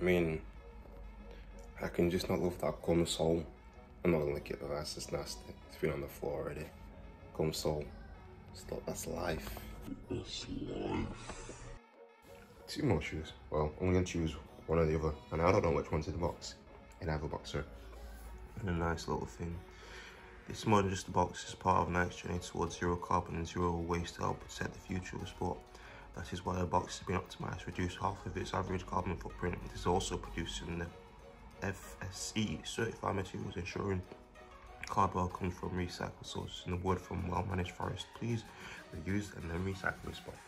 I mean, I can just not love that gum sole. I'm not gonna lick it, that's just nasty. It's been on the floor already. Gum sole. Stop, that's life. That's life. Two more shoes. Well, I'm gonna choose one or the other. And I don't know which one's in the box. In either box, sir. And a nice little thing. It's more than just a box, it's part of Nike's journey towards zero carbon and zero waste to help set the future of sport. That is why the box has been optimised to reduce half of its average carbon footprint. It is also producing the FSC certified materials ensuring cardboard comes from recycled sources and the wood from well-managed forests. Please reuse and then recycle this box.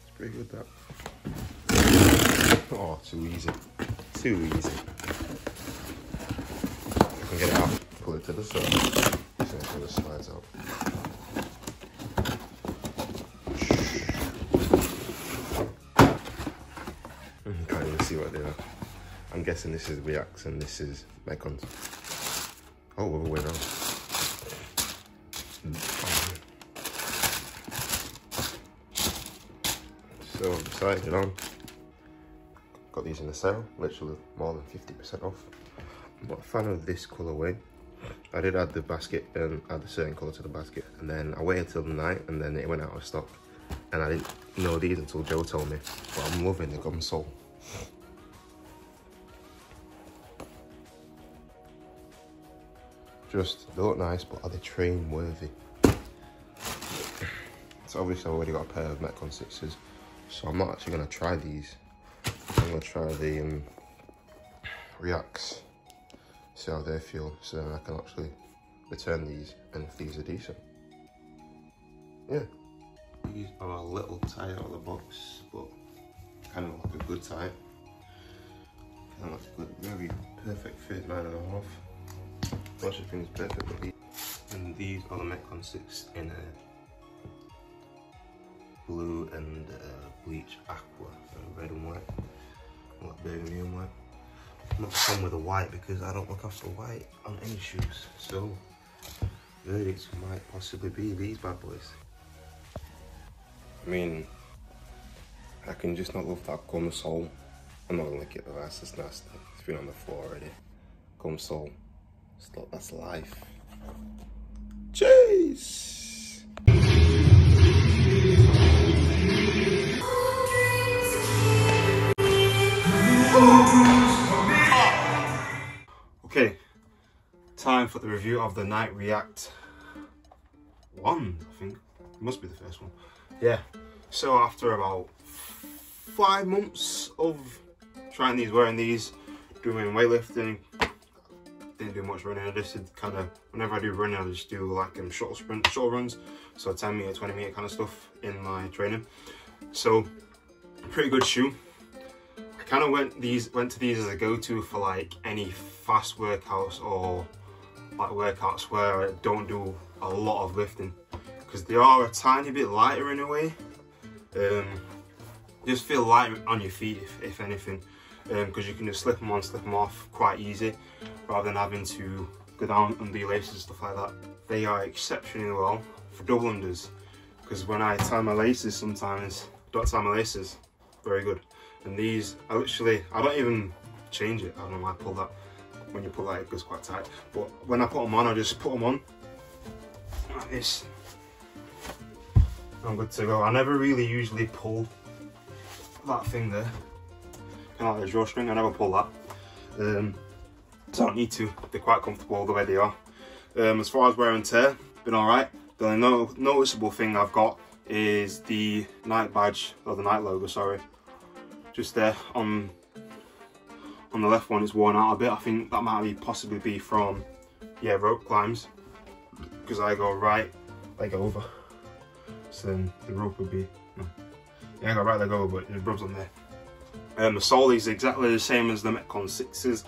It's pretty good that. Oh, too easy. Too easy. I can get it out, pull it to the side. So it slides out. I'm guessing this is Reacts and this is Metcons. Oh, other way around. So I've decided on. Got these in the sale, literally more than 50% off. I'm not a fan of this colourway. I did add the basket and add a certain colour to the basket and then I waited till the night and then it went out of stock. And I didn't know these until Joe told me. But I'm loving the gum sole. Just, they look nice, but are they train worthy? So obviously I've already got a pair of Metcon 6s, so I'm not actually going to try these. I'm going to try the um, Reacts, see how they feel, so then I can actually return these, and if these are decent. Yeah. These are a little tight out of the box, but kind of like a good tight. Kind of like a good, very perfect fit, nine and a half bunch of things perfectly. And these are the Metcon 6 in a blue and uh, bleach aqua, uh, red and white, like burgundy and white. I'm not fun with the white because I don't look after white on any shoes. So, verdicts might possibly be these bad boys. I mean, I can just not love that gum sole. I'm not gonna lick it, that's just nasty. It's been on the floor already. Gum sole. Stop, that's life. Jeez. Okay, time for the review of the Nike React 1, I think. It must be the first one. Yeah, so after about five months of trying these, wearing these, doing weightlifting, didn't do much running. I just did kind of, whenever I do running, I just do like um, short sprint, short runs. So 10 meter, 20 meter kind of stuff in my training. So pretty good shoe. I kind of went these went to these as a go-to for like any fast workouts or like workouts where I don't do a lot of lifting because they are a tiny bit lighter in a way. Um, just feel light on your feet if, if anything because um, you can just slip them on, slip them off quite easy rather than having to go down and be laces and stuff like that. They are exceptionally well for double unders because when I tie my laces sometimes, don't tie my laces, very good. And these, I literally, I don't even change it. I don't know why I pull that. When you pull that, it goes quite tight. But when I put them on, I just put them on like this. I'm good to go. I never really usually pull that thing there kind of a drawstring. I never pull that. Um, so I don't need to. They're quite comfortable the way they are. Um, as far as wear and tear, been alright. The only no noticeable thing I've got is the Nike badge, or the Nike logo, sorry. Just there on on the left one, it's worn out a bit. I think that might be possibly be from, yeah, rope climbs. Because I go right leg over. So then the rope would be, no. yeah, I go right leg over, but it rubs on there. Um, the sole is exactly the same as the Metcon 6s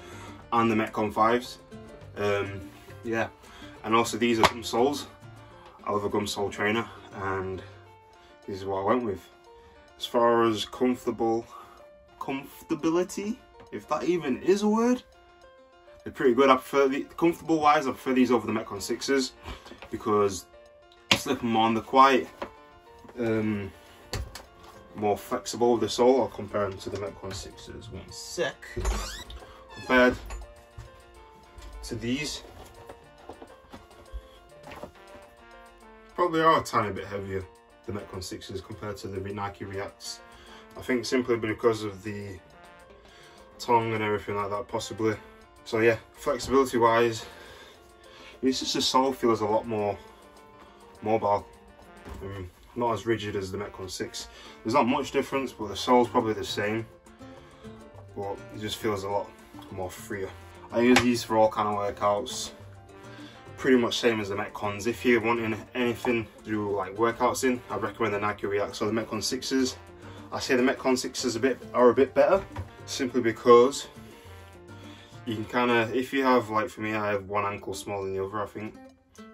and the Metcon 5s. Um, yeah, and also these are gum soles. I love a gum sole trainer and this is what I went with. As far as comfortable, comfortability, if that even is a word, they're pretty good. I prefer the comfortable wise, I prefer these over the Metcon 6s because slip them on, they're quite um, more flexible with the sole. I'll compare them to the Metcon 6s. One sec. Compared to these, probably are a tiny bit heavier, the Metcon 6s compared to the Nike Reacts. I think simply because of the tongue and everything like that, possibly. So yeah, flexibility wise, it's just the sole feels a lot more mobile. Um, not as rigid as the Metcon 6. There's not much difference, but the sole's probably the same. But it just feels a lot more freer. I use these for all kind of workouts. Pretty much same as the Metcons. If you're wanting anything to do like workouts in, I recommend the Nike React. or the Metcon 6s, I say the Metcon 6s a bit are a bit better, simply because you can kind of, if you have, like for me, I have one ankle smaller than the other, I think,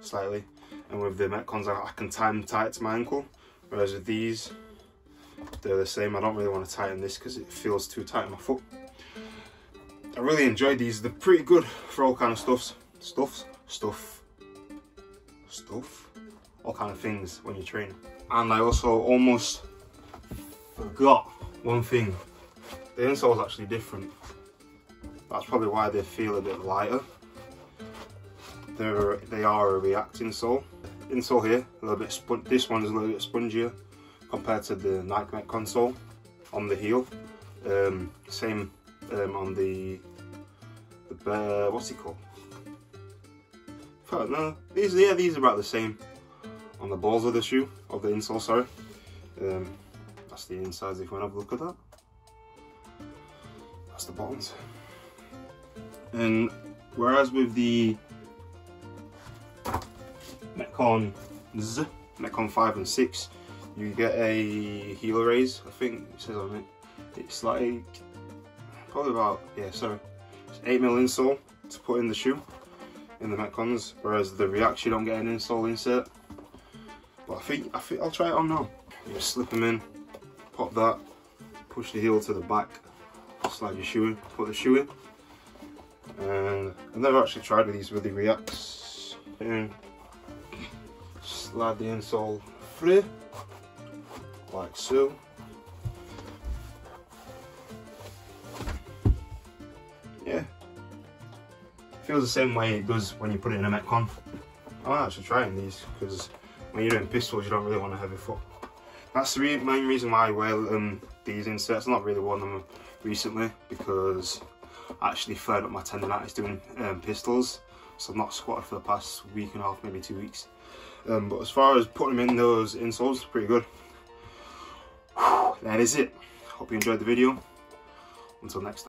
slightly. And with the Metcons, I, I can tie them tight to my ankle. Whereas with these, they're the same. I don't really want to tighten this because it feels too tight on my foot. I really enjoyed these. They're pretty good for all kind of stuffs. Stuffs? Stuff. Stuff? All kind of things when you train. And I also almost forgot one thing. The insole is actually different. That's probably why they feel a bit lighter. They're, they are a reacting sole. Insole here, a little bit spon this one is a little bit spongier compared to the Nike Metcon sole on the heel. Um, same um, on the, the uh, what's it called? No, these yeah these are about the same on the balls of the shoe of the insole. Sorry, um, that's the insides. If you want to have a look at that, that's the bottoms. And whereas with the Metcon Z, Metcon 5 and 6, you get a heel raise, I think it says on it. It's like, probably about, yeah, so it's 8mm insole to put in the shoe, in the Metcons, whereas the React you don't get an insole insert. But I think, I think I'll try it on now. You just slip them in, pop that, push the heel to the back, slide your shoe in, put the shoe in. And I've never actually tried these with the Reacts. And slide the insole through like so. Yeah. Feels the same way it does when you put it in a Metcon. I'm actually trying these because when you're doing pistols you don't really want a heavy foot. That's the main reason why I wear um, these inserts. I've not really worn them recently because I actually flared up my tendonitis doing um, pistols. So I've not squatted for the past week and a half maybe two weeks um, but as far as putting them in those insoles, pretty good. That is it. Hope you enjoyed the video. Until next time.